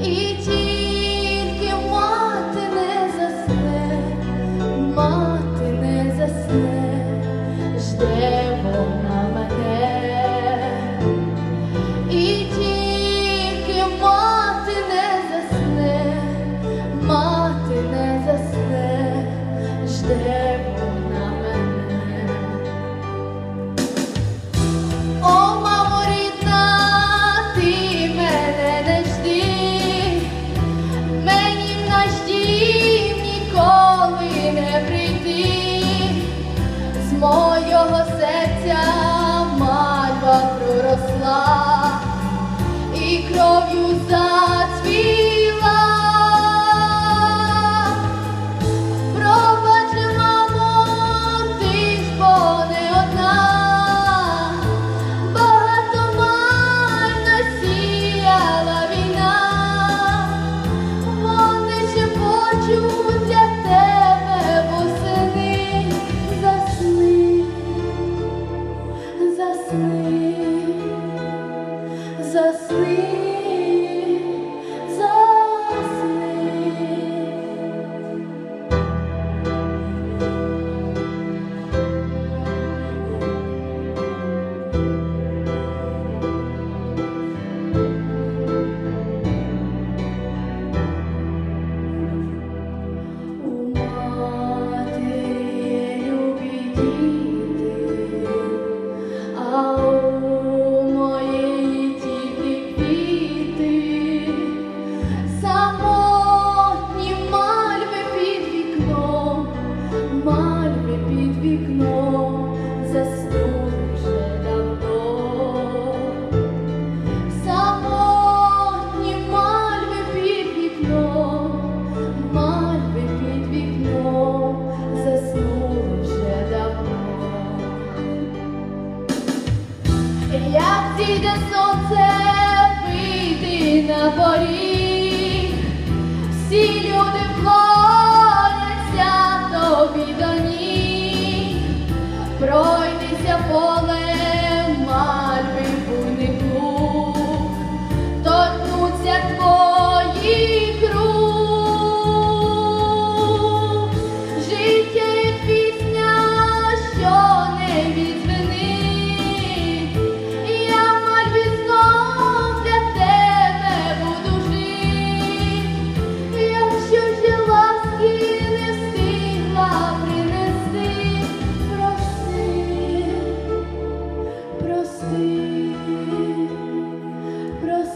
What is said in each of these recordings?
一起 серця мать проросла і кров'ю за. you. сонце вийти на поріг, всі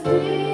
see.